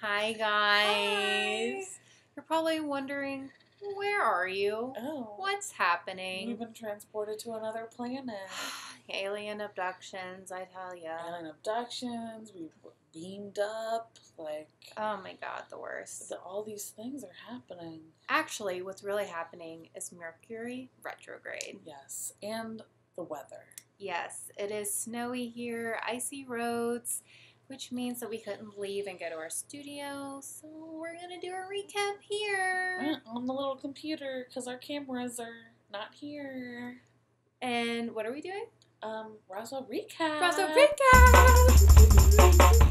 Hi, guys. You're probably wondering, where are you? Oh. What's happening? We've been transported to another planet. Alien abductions, I tell ya. Alien abductions. We were beamed up. Like Oh my god, the worst. the, all these things are happening. Actually, what's really happening is Mercury retrograde. Yes, and the weather. Yes, it is snowy here, icy roads, which means that we couldn't leave and go to our studio. So we're gonna do a recap here. Went on the little computer because our cameras are not here. And what are we doing? Um, Roswell recap. Roswell recap.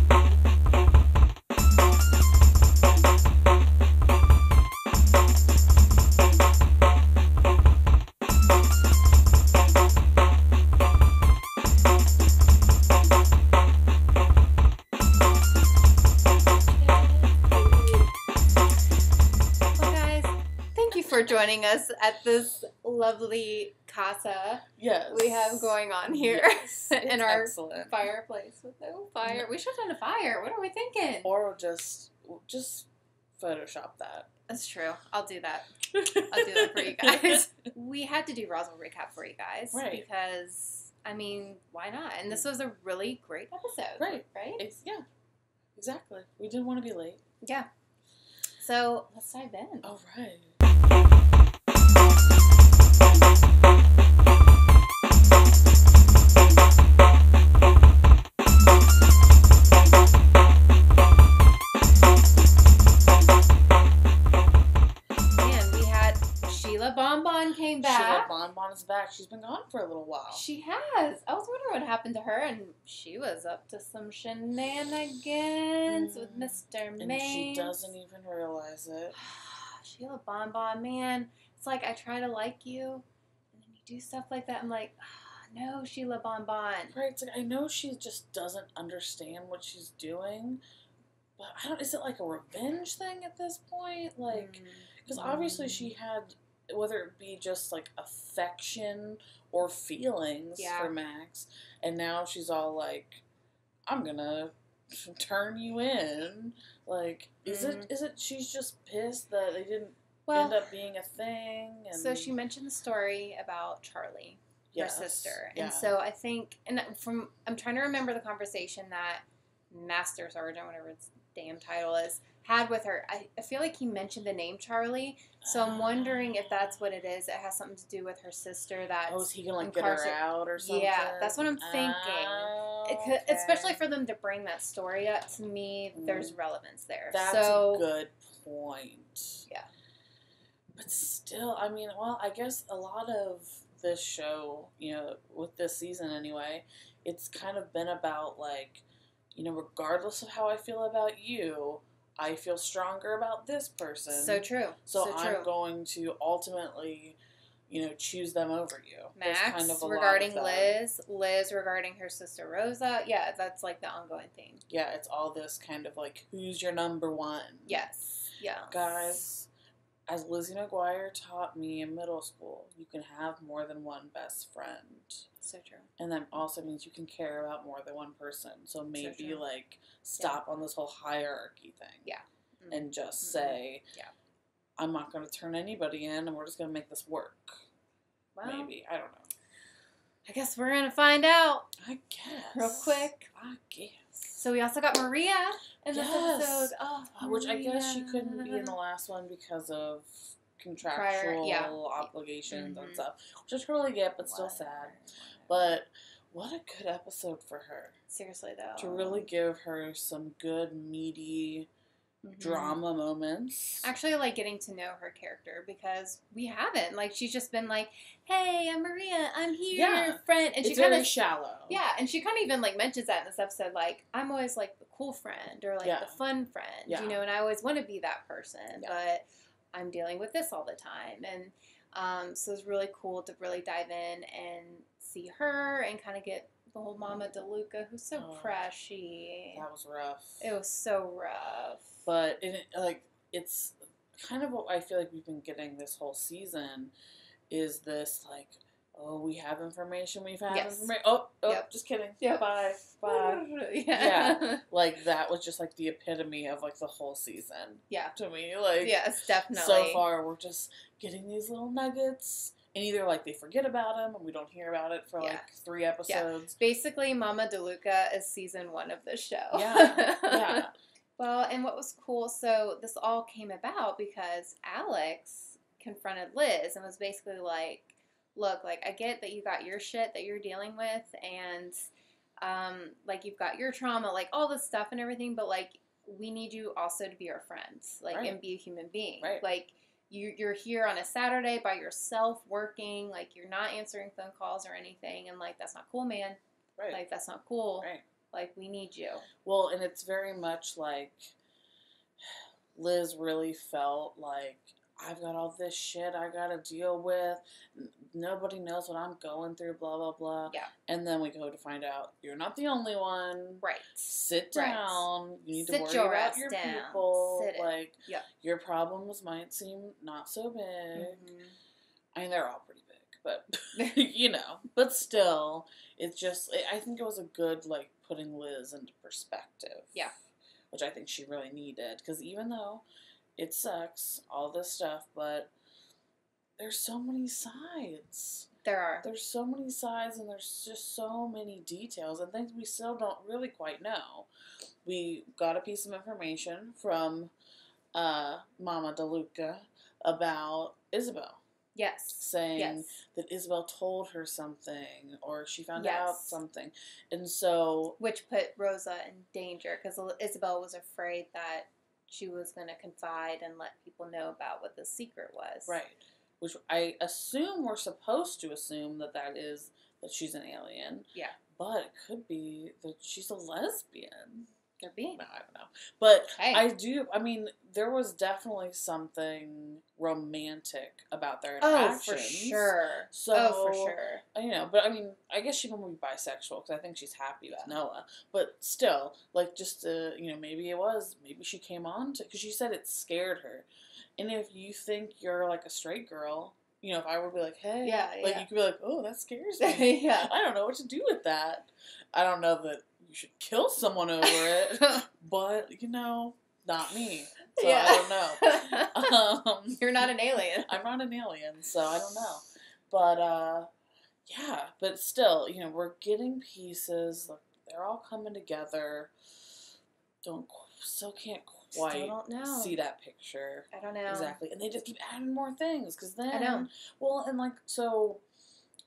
Joining us at this lovely casa Yes. we have going on here Yes, in our excellent. fireplace with no fire. We should have done a fire. What are we thinking? Or just just Photoshop that. That's true. I'll do that. I'll do that for you guys. we had to do Roswell recap for you guys Right. because I mean, why not? And this was a really great episode. Right. Right. It's yeah, exactly. We didn't want to be late. Yeah. So let's dive in. All right. She's been gone for a little while. She has. I was wondering what happened to her, and she was up to some shenanigans with Mm. Mr. and she doesn't even realize it. Sheila Bonbon, man. It's like I try to like you, and then you do stuff like that. I'm like, ah, no, Sheila Bonbon. Right? It's like I know she just doesn't understand what she's doing, but I don't. Is it like a revenge thing at this point? Like, mm, because obviously mm. she had, whether it be just like affection or feelings Yeah. for Max, and now she's all like, "I'm gonna turn you in." Like, is it mm. is it she's just pissed that they didn't well, end up being a thing? And so she mentioned the story about Charlie, Yes, her sister, yeah. and so I think, and from I'm trying to remember the conversation that Master Sergeant, whatever its damn title is, had with her. I, I feel like he mentioned the name Charlie, so I'm wondering if that's what it is. It has something to do with her sister. That Oh, is he gonna like get her out or something? Yeah, that's what I'm thinking. Oh, could, especially for them to bring that story up to me, there's mm. relevance there. That's so a good point. Yeah. But still, I mean, well, I guess a lot of this show, you know, with this season anyway, it's kind of been about like, you know, regardless of how I feel about you, I feel stronger about this person. so true. So, so I'm true. going to ultimately, you know, choose them over you. Max kind of a lot of regarding. Liz, Liz regarding her sister Rosa. Yeah, that's like the ongoing theme. Yeah, it's all this kind of like, who's your number one? Yes. Yeah. Guys, as Lizzie McGuire taught me in middle school, you can have more than one best friend. So true. And that also means you can care about more than one person. So maybe true. like stop on this whole hierarchy thing. Yeah. Mm. And just Mhm. say, Yeah. I'm not going to turn anybody in and we're just going to make this work. Well, maybe. I don't know. I guess we're gonna find out I guess. real quick. I guess. So we also got Maria in this Yes. episode. Oh, Uh, Which I guess she couldn't be in the last one because of contractual Prior- yeah. obligations Mhm. and stuff, which I totally get, but still sad. But what a good episode for her seriously though, to really give her some good meaty Mhm. drama moments. Actually, like getting to know her character because we haven't. Like she's just been like, "Hey, I'm Maria. I'm here, Yeah. friend," and it's she kind of shallow. Yeah, and she kind of even like mentions that in this episode, like I'm always like the cool friend or like Yeah. the fun friend, Yeah. you know, and I always want to be that person, but I'm dealing with this all the time, and um, so it's really cool to really dive in and see her and kind of get whole Mama DeLuca, who's so Oh, preshy. That was rough. It was so rough. but it, like it's kind of what I feel like we've been getting this whole season is this like oh, we have information, we've had Yes. information. Oh, oh, Yep. just kidding. Yep. Bye, bye. yeah. like that was just like the epitome of like the whole season Yeah. to me. Like Yes, definitely. so far, we're just getting these little nuggets, and either like they forget about them and we don't hear about it for Yeah. like three episodes. Yeah. Basically, Mama DeLuca is season one of the show. Yeah, yeah. well, and what was cool, so this all came about because Alex confronted Liz and was basically like, look, like, I get that you got your shit that you're dealing with, and, um, like, you've got your trauma, like, all this stuff and everything, but, like, we need you also to be our friends, like, Right. and be a human being. Right. Like, you, you're here on a Saturday by yourself working, like, you're not answering phone calls or anything, and, like, that's not cool, man. Right. Like, that's not cool. right. Like, we need you. Well, and it's very much like Liz really felt like I've got all this shit I gotta deal with. Nobody knows what I'm going through, blah, blah, blah. Yeah. And then we go to find out you're not the only one. Right. Sit Right. down. You need Sit to worry your about ass your down. people. Sit. Like, Yep. your problems might seem not so big. Mhm. I mean, they're all pretty big, but you know, but still, it's just. I think it was a good like putting Liz into perspective. Yeah. which I think she really needed because even though it sucks, all this stuff, but there's so many sides. There are. There's so many sides, and there's just so many details and things we still don't really quite know. We got a piece of information from uh, Mama DeLuca about Isabel Yes. saying Yes. that Isabel told her something or she found out something. And so, Which put Rosa in danger because Isabel was afraid that she was going to confide and let people know about what the secret was. right, which I assume we're supposed to assume that that is that she's an alien. Yeah. But it could be that she's a lesbian. Could be. No, I don't know. But Hey. I do, I mean, there was definitely something romantic about their Oh, interactions. for sure. So, oh, for sure. you know, but I mean, I guess she might be bisexual because I think she's happy with Yeah. Noah. But still, like, just to, you know, maybe it was, maybe she came on to, because she said it scared her. And if you think you're like a straight girl, you know, if I were to be like, hey, Yeah, like, yeah. you could be like, oh, that scares me. yeah. I don't know what to do with that. I don't know that you should kill someone over it, but, you know, not me. So Yeah. I don't know. Um, You're not an alien. I'm not an alien, so I don't know. But uh yeah, but still, you know, we're getting pieces. They're all coming together. Don't still can't Still quite don't know. see that picture I don't know. exactly, and they just keep adding more things because then I know. well, and like so,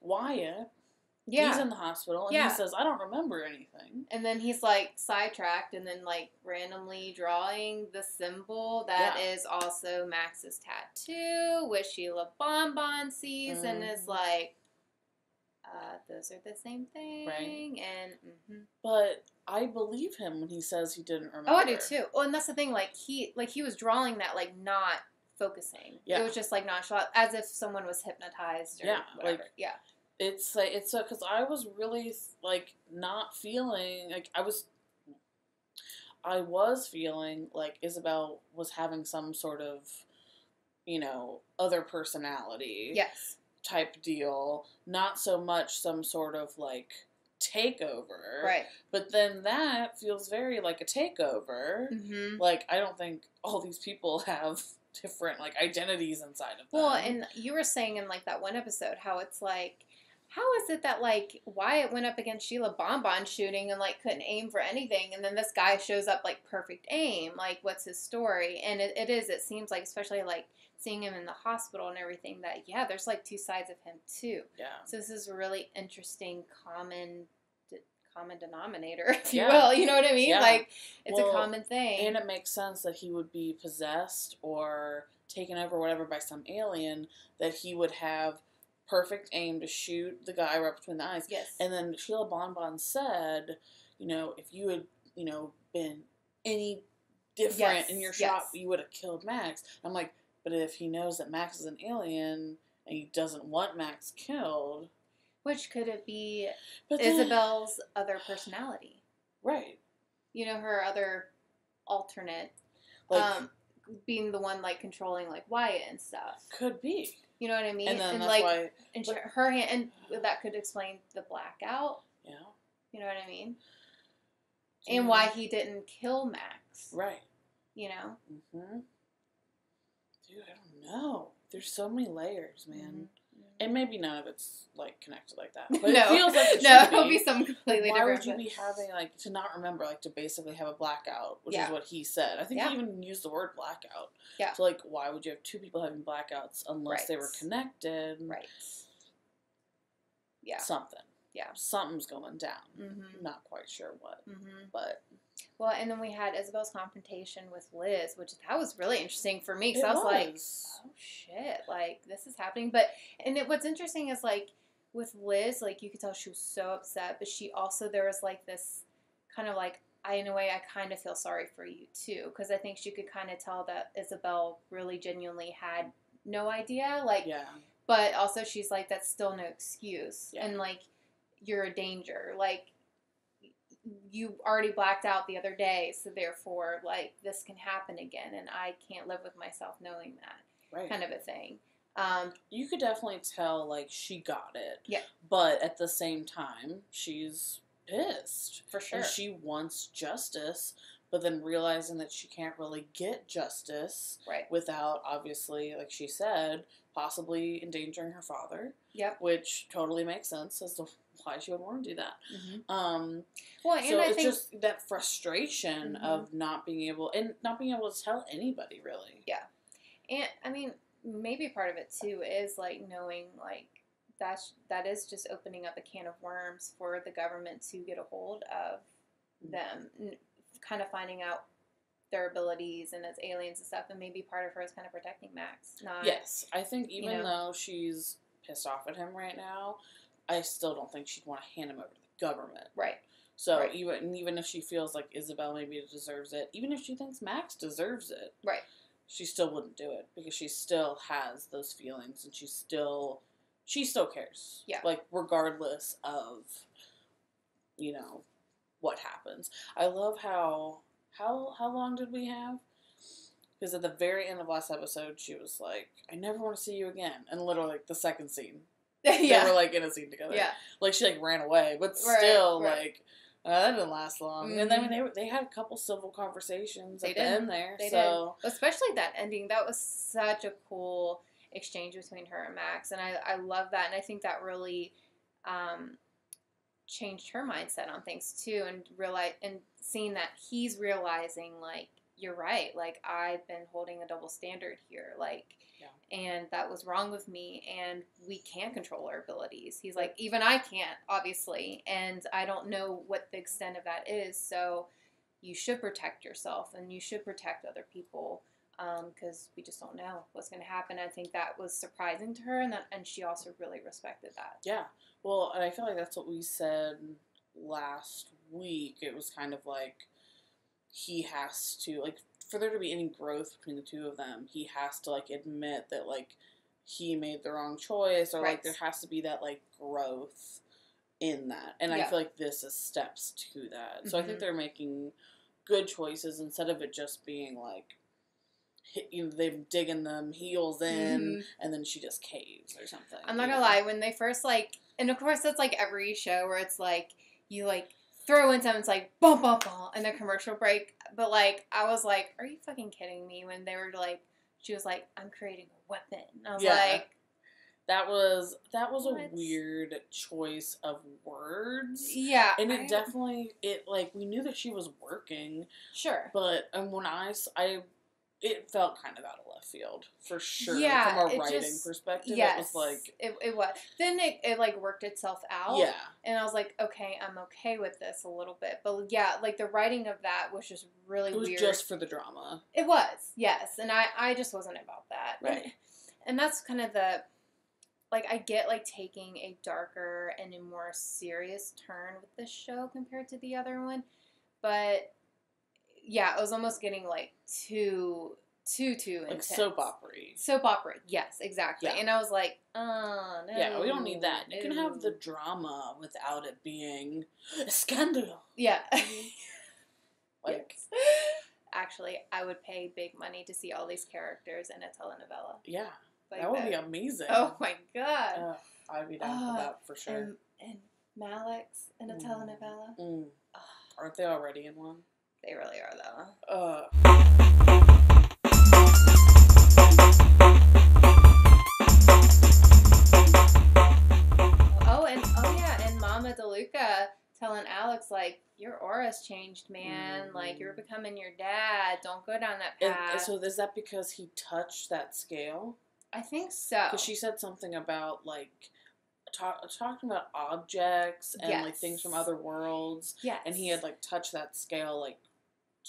Wyatt, Yeah. he's in the hospital and Yeah. he says, "I don't remember anything." And then he's like sidetracked and then like randomly drawing the symbol that Yeah. is also Max's tattoo, which Sheila Bonbon sees and is Mhm. like, uh, those are the same thing. Right. And mhm. But I believe him when he says he didn't remember. oh, I do too. Oh, and that's the thing. Like he, like he was drawing that like not focusing. Yeah. It was just like nonchalant, as if someone was hypnotized or Yeah, whatever. like- yeah. it's like it's because I was really like not feeling like I was. I was feeling like Isabel was having some sort of, you know, other personality Yes. Type deal, not so much some sort of like takeover. Right. But then that feels very like a takeover. Mm-hmm. Like I don't think all these people have different like identities inside of them. Well, and you were saying in like that one episode how it's like, how is it that like Wyatt went up against Sheila Bonbon shooting and like couldn't aim for anything, and then this guy shows up like perfect aim? Like, what's his story? And it, it is. It seems like, especially like seeing him in the hospital and everything, that yeah, there's like two sides of him too. yeah. So this is a really interesting common. Common denominator, if you will, you know what I mean? Yeah. Like it's Well, a common thing. And it makes sense that he would be possessed or taken over, whatever, by some alien, that he would have perfect aim to shoot the guy right between the eyes. yes, And then Sheila Bonbon said, you know, if you had, you know, been any different Yes, in your shot, yes. you would have killed Max. I'm like, but if he knows that Max is an alien and he doesn't want Max killed, which could it be but then- Isabel's other personality? right? you know her other alternate Like um being the one like controlling like Wyatt and stuff could be. You know what I mean? And then that's like, why, and sh- her hand, and that could explain the blackout. yeah, You know what I mean? And why he didn't kill Max. right. You know? hmm Dude, I don't know. There's so many layers, man. Mhm. And maybe none of it's like connected like that. But no, it feels like it no, should it'll be. be some completely Why different. would you be having like to not remember, like to basically have a blackout, which Yeah. is what he said. I think Yeah. he even used the word blackout. Yeah. So like, why would you have two people having blackouts unless they were connected? Right. Yeah. Something. Yeah. Something's going down. Mm-hmm. Not quite sure what, Mm-hmm. but Well, and then we had Isabel's confrontation with Liz, which that was really interesting for me because I was like, was. oh shit, like this is happening. But and it, what's interesting is like with Liz, like you could tell she was so upset, but she also there was like this kind of like I in a way I kind of feel sorry for you too because I think she could kind of tell that Isabel really genuinely had no idea, like, yeah. but also she's like that's still no excuse, Yeah. and like you're a danger, like. You already blacked out the other day, so therefore, like this can happen again, and I can't live with myself knowing that Right. kind of a thing. Um, you could definitely tell like she got it. Yeah. But at the same time, she's pissed. for sure. And she wants justice, but then realizing that she can't really get justice right. without obviously, like she said, possibly endangering her father, Yep. which totally makes sense as to why she would want to do that. Mm-hmm. Um Well, and so I it's think just that frustration Mhm. of not being able and not being able to tell anybody really. Yeah, and I mean maybe part of it too is like knowing like that's that is just opening up a can of worms for the government to get a hold of Mm. them, kind of finding out their abilities and as aliens and stuff, and maybe part of her is kind of protecting Max, not Yes, I think even know? though she's pissed off at him right now, I still don't think she'd want to hand him over to the government. right, So Right. even even if she feels like Isabel maybe deserves it, even if she thinks Max deserves it, right, she still wouldn't do it because she still has those feelings and she still she still cares. Yeah. Like regardless of you know what happens. I love how how how long did we have? Because at the very end of last episode, she was like, "I never want to see you again," and literally like the second scene, they yeah, were like in a scene together. yeah, Like she like ran away, but Right, still right. like uh, that didn't last long. And then they were, they had a couple civil conversations They at the did. end there. They so especially that ending. That was such a cool exchange between her and Max, and I I love that, and I think that really um, changed her mindset on things too, and realize and seeing that he's realizing like you're right, like I've been holding a double standard here, like. Yeah. And that was wrong with me, and we can't control our abilities. He's like, even I can't, obviously, and I don't know what the extent of that is. So, you should protect yourself, and you should protect other people um, because we just don't know what's going to happen. I think that was surprising to her, and that, and she also really respected that. yeah, well, and I feel like that's what we said last week. It was kind of like he has to like for there to be any growth between the two of them, he has to like admit that like he made the wrong choice or like there has to be that like growth in that. And I feel like this is steps to that. So I think Mhm. they're making good choices instead of it just being like you know, they've digging them heels in Mhm. and then she just caves or something. I'm not gonna know? lie, when they first like, and of course that's like every show where it's like you like throw in something, it's like bum bum bum, and the commercial break. But like I was like, are you fucking kidding me? When they were like, she was like, I'm creating a weapon. I was Yeah. like, That was that was What? a weird choice of words. yeah, And it I- definitely it like we knew that she was working, sure. but and when I I it felt kind of out of left field for sure. Yeah, from a writing just- perspective, Yes, it was like it, it was. Then it, it like worked itself out. yeah, And I was like, okay, I'm okay with this a little bit. But yeah, like the writing of that was just really it was weird. just for the drama. It was, yes. And I, I just wasn't about that. Right. And, and that's kind of the, like, I get like taking a darker and a more serious turn with this show compared to the other one. But yeah, it was almost getting like too, too, too Like intense. soap opera. Soap opera, yes, exactly. Yeah. And I was like, oh, no. Yeah, we don't need that. You can have the drama without it being a scandal. Yeah. Like Yes. Actually, I would pay big money to see all these characters in a telenovela. yeah, Like that would be amazing. Oh my god. Ugh, I'd be down Ah, for that for sure. And and Malex in a Mm. telenovela. Mm. Ugh, Aren't they already in one? They really are though. Uh, Oh, and oh yeah, and Mama DeLuca telling Alex like your aura's changed, man. Like you're Mhm. becoming your dad. Don't go down that path. and so is that because he touched that scale? I think so. Because she said something about like talk, talking about objects and like things from other worlds, yes. and he had like touched that scale like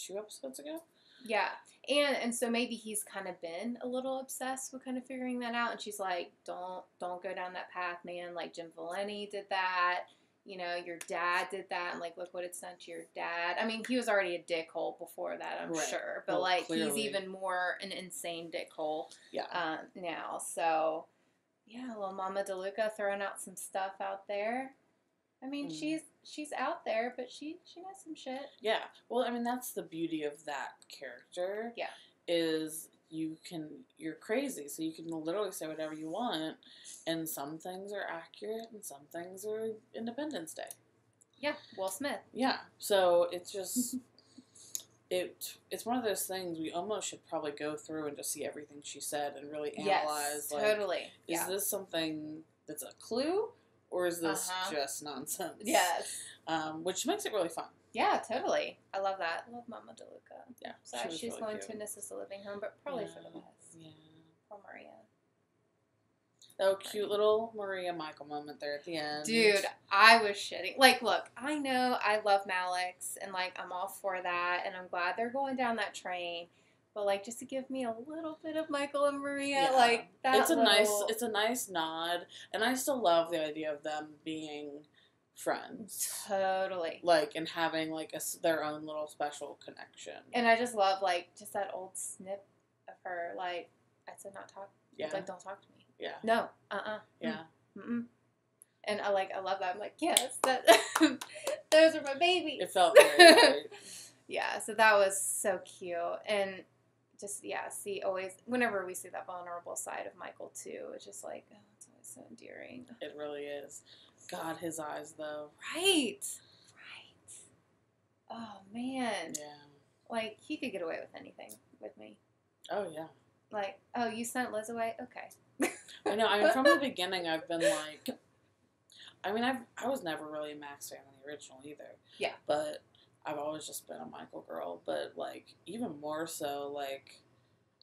two episodes ago. Yeah. And and so maybe he's kind of been a little obsessed with kind of figuring that out. And she's like, Don't don't go down that path, man. Like Jim Valenti did that. You know, your dad did that, and like look what it's done to your dad. I mean, he was already a dickhole before that, I'm Right. sure. But Well, like clearly. he's even more an insane dickhole Yeah. um, now. So yeah, little Mama DeLuca throwing out some stuff out there. I mean, Mm. she's she's out there, but she she knows some shit. Yeah. Well, I mean, that's the beauty of that character. Yeah. Is you can you're crazy, so you can literally say whatever you want, and some things are accurate and some things are Independence Day. Yeah, Will Smith. Yeah. So it's just it it's one of those things we almost should probably go through and just see everything she said and really analyze yes, like totally. is yeah. this something that's a clue or is this Uh-huh. just nonsense? Yes. Um, which makes it really fun. Yeah, totally. I love that. I love Mama DeLuca. Yeah. Sorry, she she's really going cute. to an assisted living home, but probably for the best. Yeah. Poor Maria. Oh, cute little Maria Michael moment there at the end. Dude, I was shitting. Like, look, I know I love Malex, and like I'm all for that, and I'm glad they're going down that train. But like, just to give me a little bit of Michael and Maria, Yeah. like that. it's a nice it's a nice nod, and I still love the idea of them being friends, totally. like and having like a, their own little special connection. And I just love like just that old snip of her. Like, I said, not talk. yeah, Like, don't talk to me. yeah, No. Uh. uh yeah. Mm-mm. And I like, I love that. I'm like, yes, that, those are my babies. It felt very right. yeah, so that was so cute, and just yeah, see always whenever we see that vulnerable side of Michael too, it's just like oh, it's always so endearing. It really is. God, his eyes though. Right, right. Oh man, Yeah. like he could get away with anything with me. Oh yeah. Like, oh, you sent Liz away? Okay. I know. I mean, from the beginning, I've been like, I mean, I've I was never really a Max fan in the original either. Yeah. But I've always just been a Michael girl. But like, even more so, like,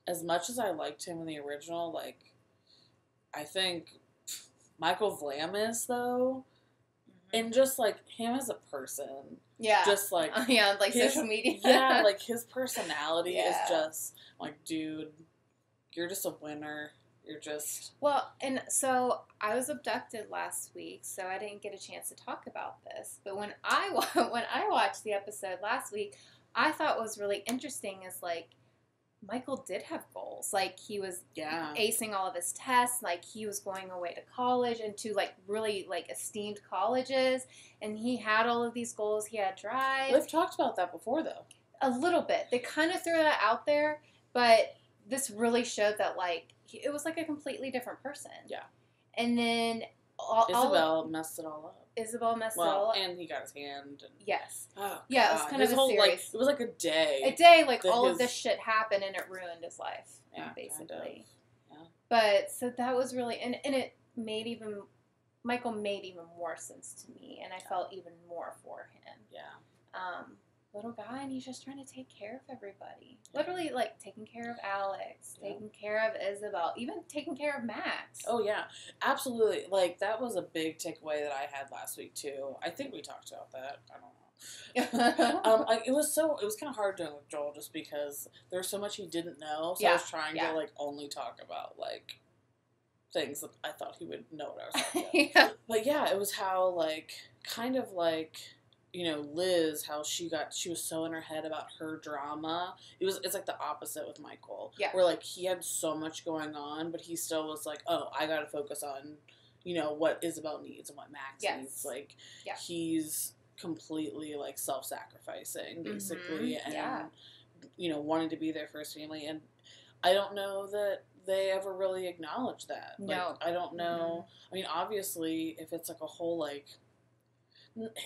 as much as I liked him in the original, like, I think Michael Vlamis though, mm-hmm. and just like him as a person, yeah, just like yeah, like his- social media. yeah, like his personality Yeah. is just like, dude, you're just a winner. You're just Well, and so I was abducted last week, so I didn't get a chance to talk about this. But when I when I watched the episode last week, I thought what was really interesting is like Michael did have goals. Like he was yeah. acing all of his tests, like he was going away to college and to like really like esteemed colleges, and he had all of these goals. He had drive We've talked about that before, though. a little bit. They kind of threw that out there, but this really showed that like he, it was like a completely different person. Yeah. And then all, all- Isabel messed it all up. Isabel messed it all up. and he got his hand. And, yes. oh, Yeah, it was kind his of a whole, like, it was like a day. A day like all of this shit happened and it ruined his life. Yeah, kind basically. of. Yeah. But so that was really and, and it made even Michael made even more sense to me and I felt even more for him. Yeah. um, little guy and he's just trying to take care of everybody. Literally, like taking care of Alex, Yeah. taking care of Isabel, even taking care of Max. Oh yeah, absolutely. Like that was a big takeaway that I had last week too. I think we talked about that. I don't know. um, like it was so it was kind of hard doing with Joel just because there was so much he didn't know. So I was trying yeah. to like only talk about like things that I thought he would know what I was talking about. yeah. But yeah, it was how like kind of like you know Liz how she got she was so in her head about her drama. It was it's like the opposite with Michael. Yeah. Where like he had so much going on, but he still was like, "Oh, I got to focus on you know what Isabel needs and what Max Yes. needs." Like Yeah. he's completely like self-sacrificing basically Mhm. and Yeah. you know wanting to be there for his family and I don't know that they ever really acknowledge that. Like, No. I don't know. I mean, obviously, if it's like a whole like,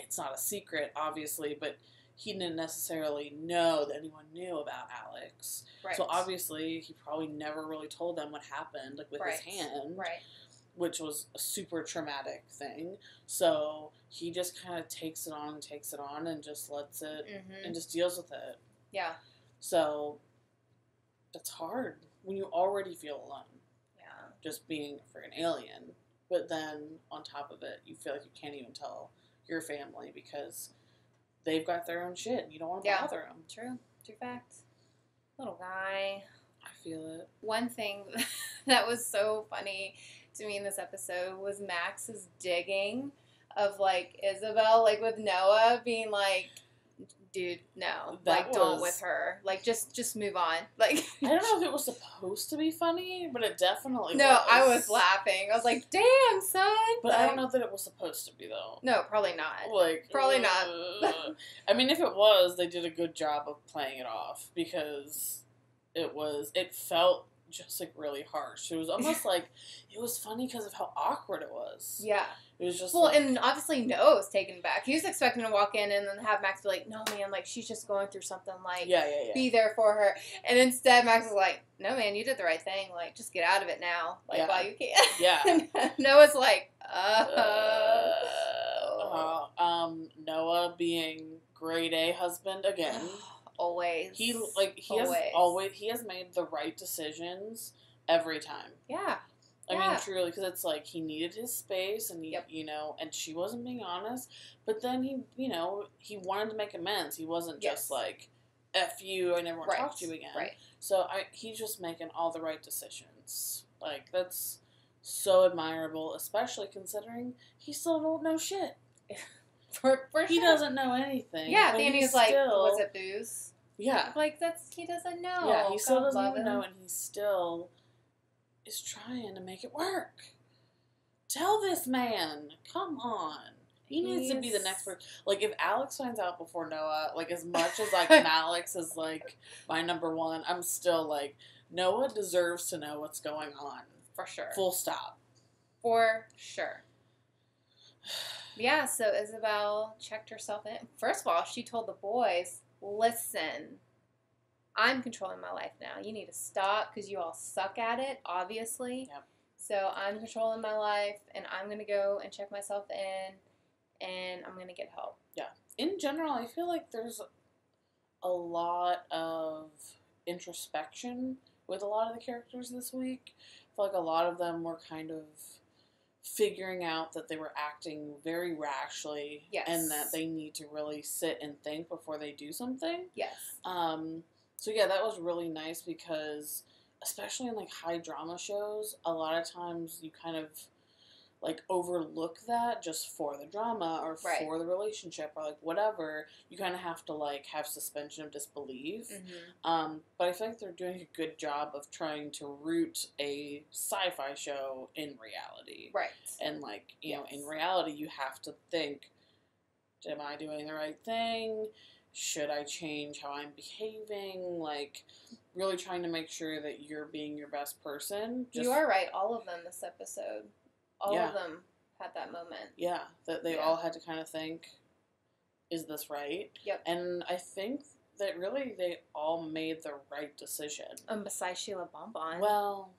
it's not a secret, obviously, but he didn't necessarily know that anyone knew about Alex. Right. So obviously, he probably never really told them what happened, like with Right. his hand, Right. which was a super traumatic thing. So he just kind of takes it on takes it on and just lets it hmm and just deals with it. Yeah. So it's hard when you already feel alone, Yeah. just being a freaking alien. But then on top of it, you feel like you can't even tell your family because they've got their own shit. And you don't want to Yeah. bother them. True. True fact. Little guy. I feel it. One thing that was so funny to me in this episode was Max's digging of like Isabel, like with Noah being like, dude, no, That like don't with her, like just just move on, like. I don't know if it was supposed to be funny, but it definitely No, was. I was laughing. I was like, "Damn, son!" But I don't know that it was supposed to be though. No, probably not. Like Probably not. uh, I mean, if it was, they did a good job of playing it off because it was. It felt just like really harsh. It was almost like it was funny because of how awkward it was. Yeah. It was just Well, like, and obviously Noah's taken back. He was expecting to walk in and then have Max be like, "No, man, like she's just going through something. Like, yeah, yeah, yeah. be there for her." And instead, Max was like, "No, man, you did the right thing. Like, just get out of it now. Like, Yeah. while you can." yeah. Noah's like, uh, Uh, uh, um, Noah being grade A husband again. always. He like he has Always. always he has made the right decisions every time. yeah, I Yeah. mean, truly, because it's like he needed his space, and he, Yep. you know, and she wasn't being honest. But then he, you know, he wanted to make amends. He wasn't Yes. just like, "F you," I never want to talk to you again. Right. So I, he's just making all the right decisions. Like that's so admirable, especially considering he still don't know shit. For, for He sure. doesn't know anything. Yeah, Danny's he's like, still- was it booze? Yeah, Like that's he doesn't know. yeah. He still God doesn't even know, and he still is trying to make it work. Tell this man, come on. He needs to be the next person. Like if Alex finds out before Noah, like as much as like Alex is like my number one, I'm still like Noah deserves to know what's going on. for sure. Full stop. For sure. Yeah, so Isabel checked herself in. First of all, she told the boys, listen, I'm controlling my life now. You need to stop because you all suck at it, obviously. Yep. So I'm controlling my life and I'm going to go and check myself in and I'm going to get help. Yeah. In general, I feel like there's a lot of introspection with a lot of the characters this week. I feel like a lot of them were kind of figuring out that they were acting very rashly Yes. and that they need to really sit and think before they do something. Yes. Um, so yeah, that was really nice because especially in like high drama shows, a lot of times you kind of like overlook that just for the drama or Right. for the relationship or like whatever. You kind of have to like have suspension of disbelief. Mm-hmm. Um, but I feel like they're doing a good job of trying to root a sci-fi show in reality. Right. And like, you know, in reality you have to think, am I doing the right thing? Should I change how I'm behaving? Like really trying to make sure that you're being your best person. you are right. All of them this episode. All Yeah. of them had that moment. Yeah, that they Yeah. all had to kind of think, is this right? Yep. And I think that really they all made the right decision. Um, besides Sheila Bonbon. Well,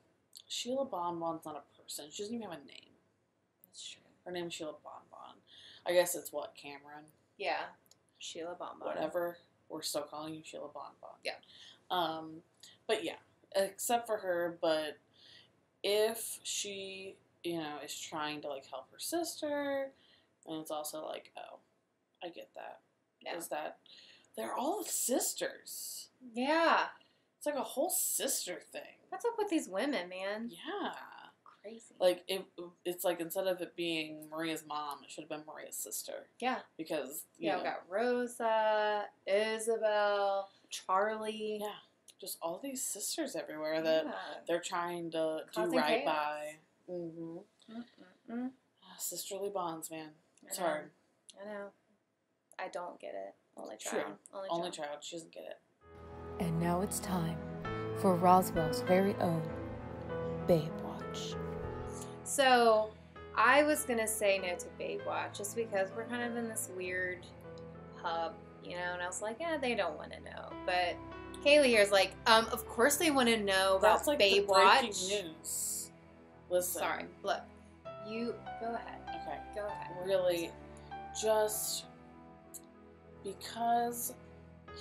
Sheila Bonbon's not a person. She doesn't even have a name. That's true. Her name's Sheila Bonbon. I guess it's what, Cameron? Yeah. Sheila Bonbon. Whatever. We're still calling you Sheila Bonbon. Yeah. Um, but yeah, except for her, but if she, you know, is trying to like help her sister, and it's also like, oh, I get that. Yeah. Is that they're all sisters. Yeah. It's like a whole sister thing. What's up with these women, man? Yeah. Crazy. Like it, it's like instead of it being Maria's mom, it should have been Maria's sister yeah. because you Yeah, know, got Rosa, Isabel, Charlie. yeah, just all these sisters everywhere that Yeah. they're trying to do right chaos. by. Mm-hmm. Mm-mm-mm. Sisterly bonds, man. It's know. hard. I know. I don't get it. Only True. child. Only, Only child. child, she doesn't get it. And now it's time for Roswell's very own BabeWatch. So I was gonna say no to BabeWatch just because we're kind of in this weird hub, you know, and I was like, yeah, they don't want to know. But Kailee here's like, um, of course they want to know about That's like the BabeWatch. breaking news. Listen. Sorry, look, you go ahead, Okay. go ahead. Really, just because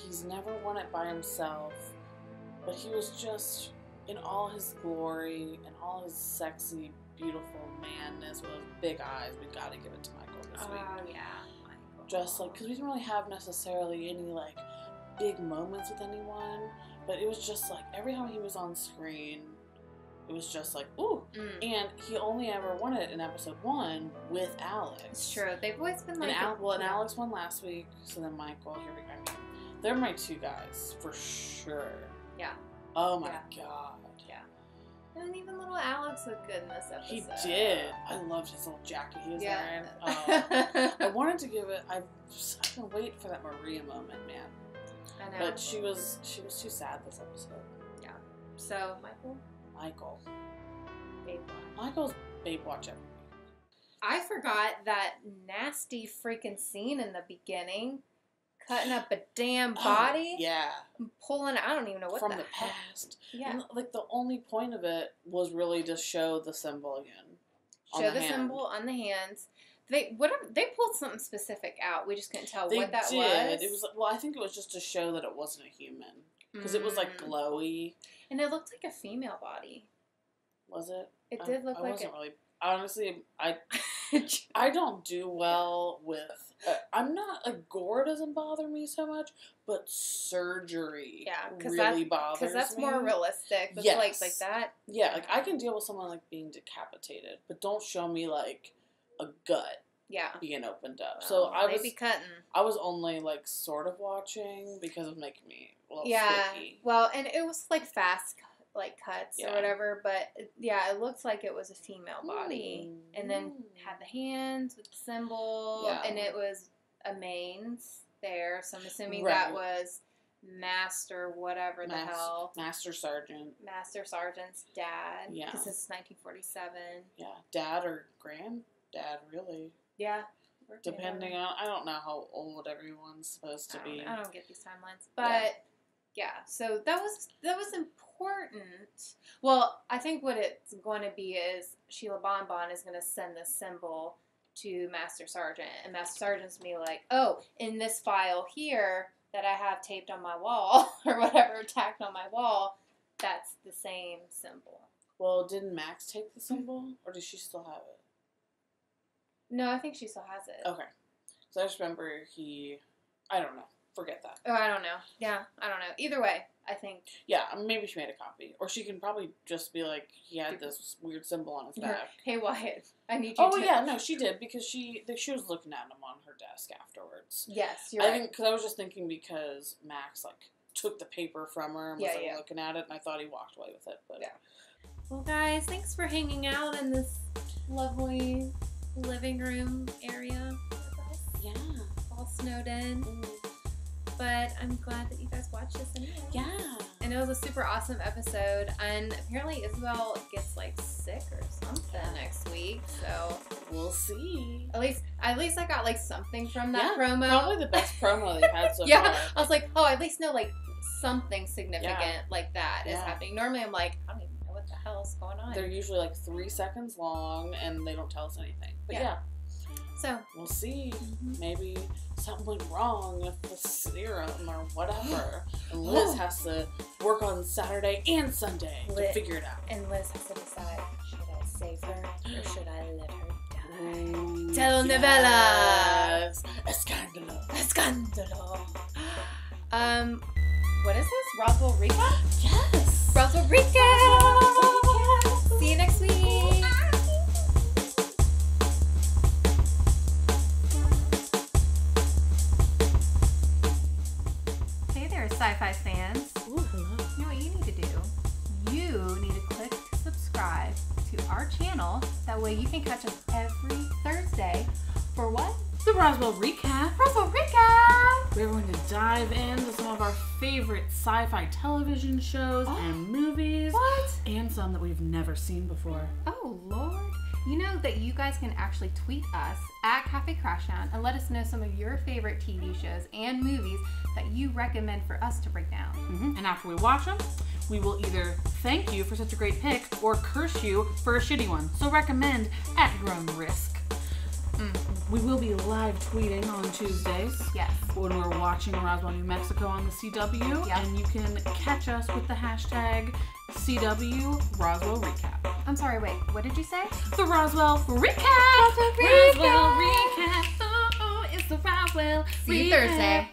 he's never won it by himself, but he was just in all his glory and all his sexy, beautiful manness with those big eyes. We gotta give it to Michael this week. Oh week. yeah, Michael. Just like, because we didn't really have necessarily any like big moments with anyone, but it was just like every time he was on screen, it was just like, ooh. Mm, And he only ever won it in episode one with Alex. it's true. They've always been And like, Al- well, and. Alex won last week, so then Michael. Here we go. I mean, they're my two guys for sure. Yeah. Oh my Yeah. god. Yeah. And even little Alex looked good in this episode. He did. I loved his little jacket he was Yeah. wearing. Oh. I wanted to give it. I I've been waiting for that Maria moment, man. I know. But she was she was too sad this episode. Yeah. So Michael, Michael. BabeWatch. Michael's babe watch every I forgot that nasty freaking scene in the beginning, cutting up a damn oh, body, Oh, yeah. pulling. I don't even know what from the, the past. Yeah, And, like the only point of it was really to show the symbol again. show the, hand. symbol on the hands. They whatever they pulled something specific out. We just couldn't tell They what that did. was. It was well, I think it was just to show that it wasn't a human because it was like Mm. glowy. and it looked like a female body. Was it? It I- did look I like wasn't really. Honestly, I. I don't do well with. Uh, I'm not like gore doesn't bother me so much, but surgery Yeah, 'cause really that- bothers Because that's me. more realistic. That's Yes. like like that. Yeah, like I can deal with someone like being decapitated, but don't show me like a gut Yeah. being opened up. so Well, I was cutting. I was only like sort of watching because of making me Yeah. sticky. Well, and it was like fast, like cuts Yeah. or whatever. But yeah, it looked like it was a female body, Mm. and then had the hands with the symbol, Yeah. and it was a mains there. So I'm assuming Right. that was Master, whatever the hell, Master Sergeant. Master Sergeant's dad. Yeah. Because it's 1947. Yeah, dad or granddad, really. Yeah. Depending on, I don't know how old everyone's supposed to I be. I don't get these timelines, but yeah. So that was that was important. Well, I think what it's going to be is Sheila Bonbon is going to send the symbol to Master Sergeant, and Master Sergeant's gonna be like, "Oh, in this file here that I have taped on my wall or whatever, tacked on my wall, that's the same symbol." Well, didn't Max take the symbol, or does she still have it? No, I think she still has it. Okay, so I just remember he, I don't know, forget that. Oh, I don't know. Yeah, I don't know. Either way, I think Yeah, maybe she made a copy, or she can probably just be like, he had this weird symbol on his back. Hey Wyatt, I need you Oh to. yeah, no, she did because she she was looking at him on her desk afterwards. Yes, you're I right. think because I was just thinking because Max like took the paper from her and was Yeah, like yeah. looking at it, and I thought he walked away with it. But Yeah. Well, guys, thanks for hanging out in this lovely living room area yeah, all snowed in. Mm. But I'm glad that you guys watched this anyway. yeah. And it was a super awesome episode. And apparently, Isabel gets like sick or something next week. So We'll see. at least, at least I got like something from that Yeah, promo. Probably the best promo they've had so yeah, far. Yeah. I was like, oh, at least know like something significant Yeah. like that is Yeah. happening. Normally, I'm like, I don't even know what the hell's going on. They're usually like three seconds long, and they don't tell us anything. But Yeah. yeah, so, we'll see. mhm. Maybe something went wrong with the serum or whatever, and Liz has to work on Saturday and Sunday to figure it out. and Liz has to decide: should I save her or should I let her die? Ooh, Telenovela. Yes. Escándalo. Escándalo. Um, what is this? Roswell recap? Yes. Roswell recap. See you next week. Sci-fi fans. Ooh, hello. You know what you need to do? You need to click subscribe to our channel. That way you can catch us every Thursday for what? The Roswell recap. Roswell recap. we're going to dive into some of our favorite sci fi television shows and oh, movies, What? and some that we've never seen before. Oh Lord. You know that you guys can actually tweet us at Cafe Crashdown and let us know some of your favorite TV shows and movies that you recommend for us to break down. Mhm. And after we watch them, we will either thank you for such a great pick or curse you for a shitty one. So recommend at your own risk. Mm. We will be live tweeting on Tuesdays. Yes. when we're watching Roswell, New Mexico on the CW, Yep. and you can catch us with the hashtag CW Roswell Recap. I'm sorry, wait, what did you say? The Roswell Recap! Roswell Recap. Roswell Recap! Oh, oh, it's the Roswell See you Recap. Thursday.